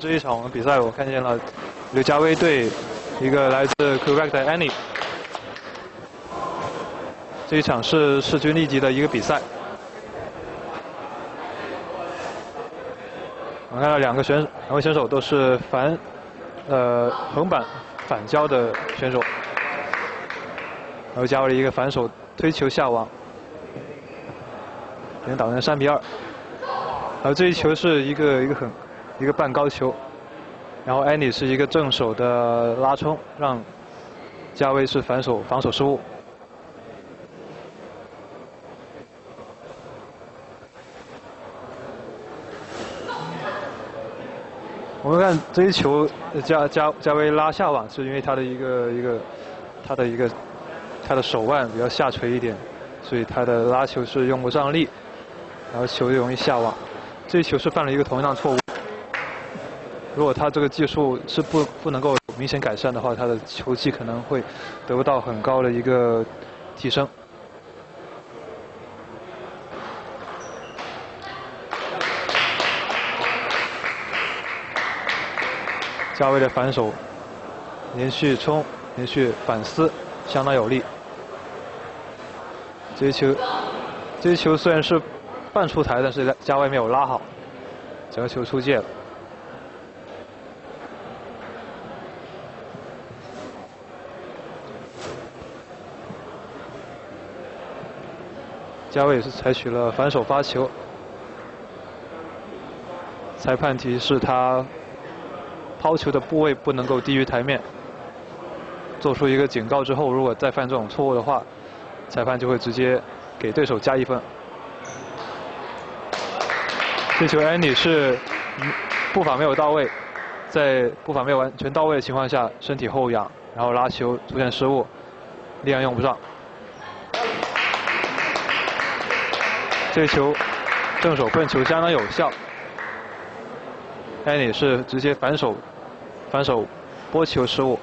这一场我们比赛我看见了刘家威对一个来自 Quebec 的 Annie。这一场是势均力敌的一个比赛。我们看到两个选两位选手都是反呃横板反胶的选手。然后加威的一个反手推球下网，连打成三比二。然后这一球是一个一个很一个半高球，然后安妮是一个正手的拉冲，让加威是反手防守失误。我们看这一球加加加威拉下网，是因为他的一个一个他的一个他的手腕比较下垂一点，所以他的拉球是用不上力，然后球就容易下网。这一球是犯了一个同样的错误。如果他这个技术是不不能够明显改善的话，他的球技可能会得不到很高的一个提升。加威的反手连续冲，连续反撕，相当有力。这一球，这球虽然是。半出台，但是加威没有拉好，整个球出界了。加维也是采取了反手发球，裁判提示他抛球的部位不能够低于台面，做出一个警告之后，如果再犯这种错误的话，裁判就会直接给对手加一分。这球安妮是步伐没有到位，在步伐没有完全到位的情况下，身体后仰，然后拉球出现失误，力量用不上。这球正手碰球相当有效，安妮是直接反手反手拨球失误，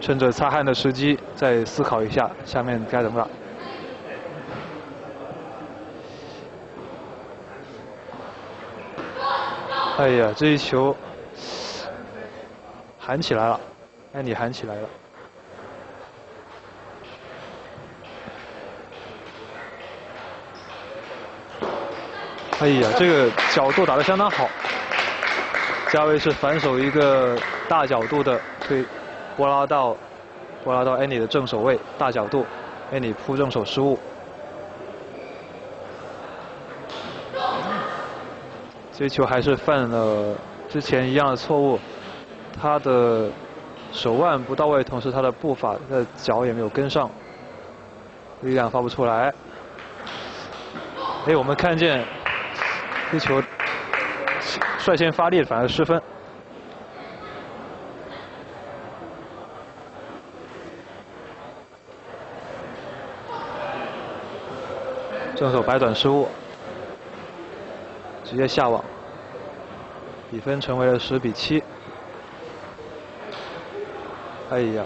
趁着擦汗的时机再思考一下下面该怎么打。哎呀，这一球喊起来了，安妮喊起来了。哎呀，这个角度打得相当好，加威是反手一个大角度的推，拨拉到拨拉到安妮的正手位，大角度，安妮扑正手失误。这球还是犯了之前一样的错误，他的手腕不到位，同时他的步伐的脚也没有跟上，力量发不出来。哎，我们看见这球率先发力反而失分，正手摆短失误。直接下网，比分成为了十比七。哎呀，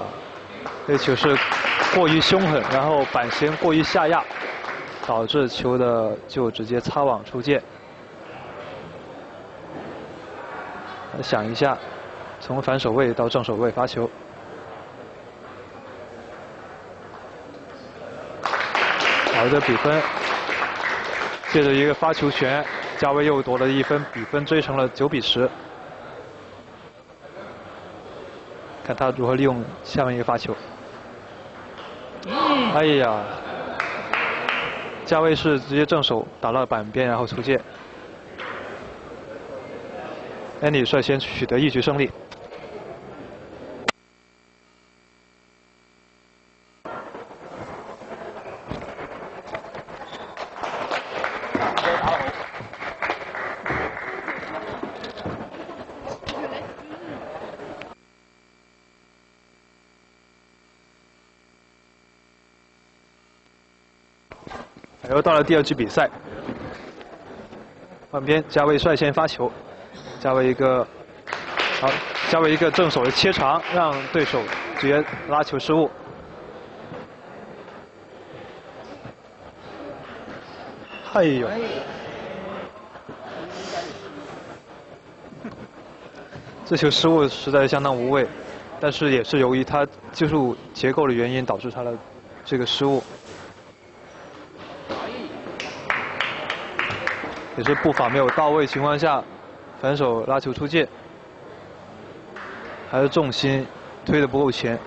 这球是过于凶狠，然后板型过于下压，导致球的就直接擦网出界。想一下，从反手位到正手位发球，好的比分，借着一个发球权。加威又夺了一分，比分追成了九比十。看他如何利用下面一个发球。哎呀，加威是直接正手打到板边，然后出界。安妮率先取得一局胜利。又到了第二局比赛，换边，加威率先发球，加为一个好，加为一个正手的切长，让对手直接拉球失误。哎呦！这球失误实在相当无谓，但是也是由于他技术结构的原因导致他的这个失误。也是步伐没有到位情况下。反手拉球出界，还是重心推的不够前。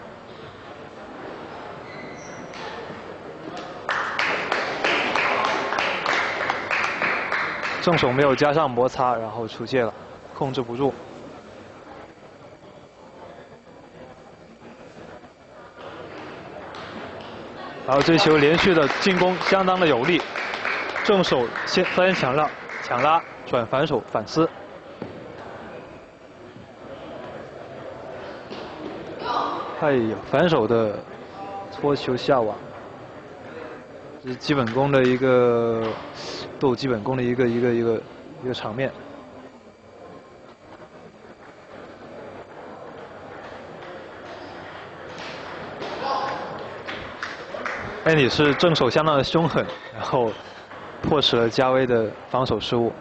正手没有加上摩擦，然后出界了，控制不住。然后这球连续的进攻相当的有力，正手先先抢让，抢拉转反手反撕。哎呀，反手的搓球下网，这是基本功的一个。斗基本功的一个一个一个一个场面。艾里是正手相当的凶狠，然后迫使了加威的防守失误。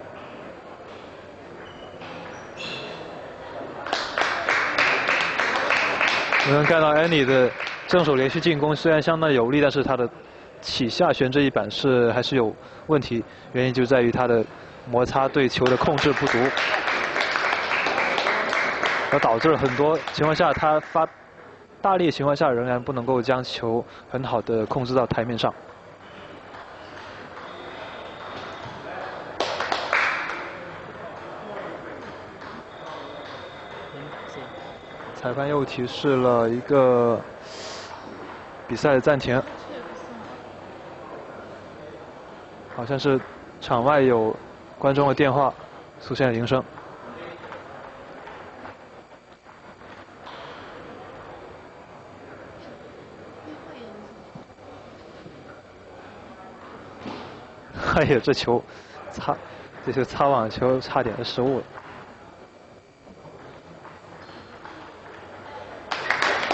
我们看到 Annie 的正手连续进攻虽然相当有力，但是她的。起下旋这一板是还是有问题，原因就在于她的摩擦对球的控制不足，而导致了很多情况下他发大力情况下仍然不能够将球很好的控制到台面上。裁判又提示了一个比赛的暂停。好像是场外有观众的电话出现了铃声。哎呀，这球擦，这球擦网球差点失误了。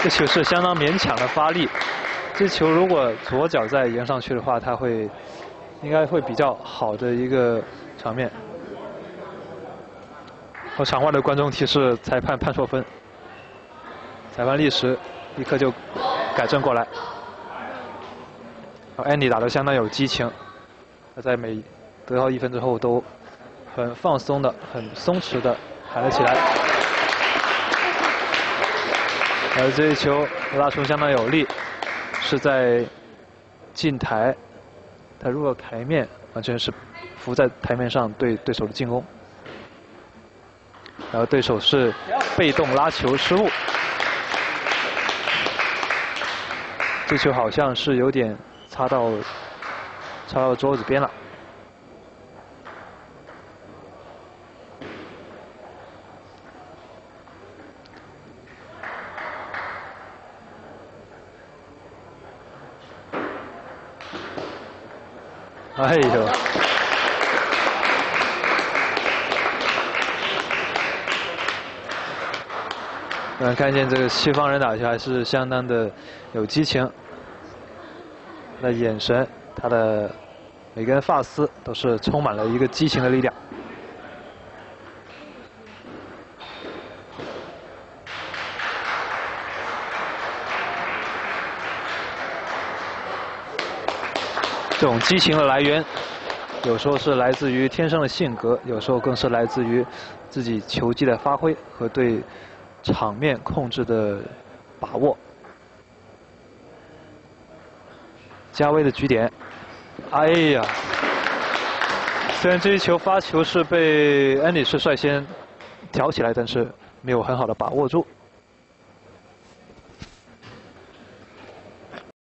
这球是相当勉强的发力，这球如果左脚再延上去的话，他会。应该会比较好的一个场面。和场外的观众提示裁判判错分，裁判立时立刻就改正过来。安迪打得相当有激情，他在每得到一分之后都很放松的、很松弛的喊了起来。而这一球拉出相当有力，是在近台。他入了台面，完全是浮在台面上对对手的进攻，然后对手是被动拉球失误，这球好像是有点擦到擦到桌子边了。哎呦！嗯，看见这个西方人打球还是相当的有激情，那眼神，他的每根发丝都是充满了一个激情的力量。这种激情的来源，有时候是来自于天生的性格，有时候更是来自于自己球技的发挥和对场面控制的把握。加威的局点，哎呀！虽然这一球发球是被安里斯率先挑起来，但是没有很好的把握住。